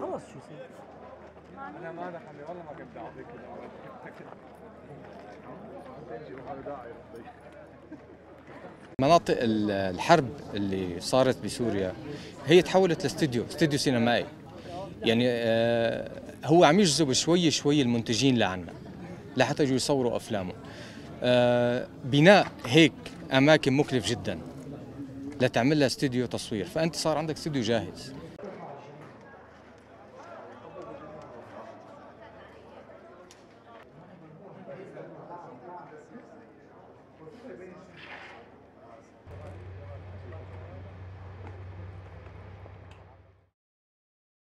خلاص شو يصير أنا ما والله ما كنت اعطيك مناطق ال- الحرب اللي صارت بسوريا هي تحولت لاستديو استديو سينمائي. يعني آه، هو عم يجذب شوي شوي المنتجين لعنا لحتى يجوا يصوروا افلامه آه، بناء هيك أماكن مكلف جدا لتعمل لها استديو تصوير. فأنت صار عندك استديو جاهز.